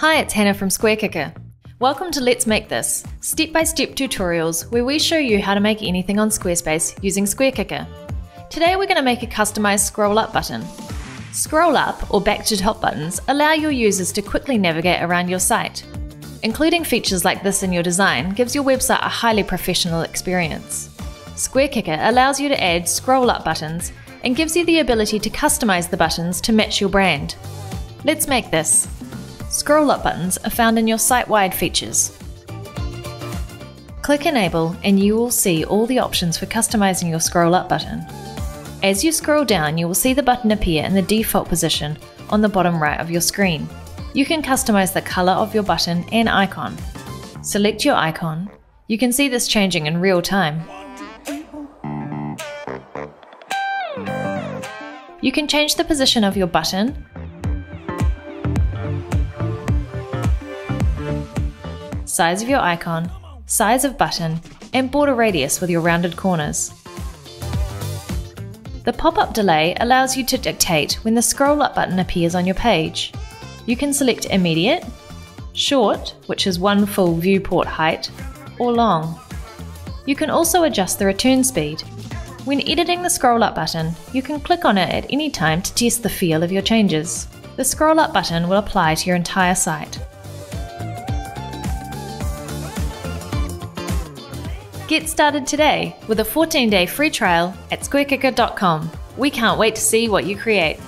Hi, it's Hannah from Squarekicker. Welcome to Let's Make This, step by step tutorials where we show you how to make anything on Squarespace using Squarekicker. Today we're going to make a customized scroll up button. Scroll up or back to top buttons allow your users to quickly navigate around your site. Including features like this in your design gives your website a highly professional experience. Squarekicker allows you to add scroll up buttons and gives you the ability to customize the buttons to match your brand. Let's make this. Scroll up buttons are found in your site wide features. Click Enable and you will see all the options for customizing your scroll up button. As you scroll down, you will see the button appear in the default position on the bottom right of your screen. You can customize the color of your button and icon. Select your icon. You can see this changing in real time. You can change the position of your button, size of your icon, size of button, and border radius with your rounded corners. The pop-up delay allows you to dictate when the scroll up button appears on your page. You can select immediate, short, which is one full viewport height, or long. You can also adjust the return speed. When editing the scroll up button, you can click on it at any time to test the feel of your changes. The scroll up button will apply to your entire site. Get started today with a 14 day free trial at squarekicker.com. We can't wait to see what you create.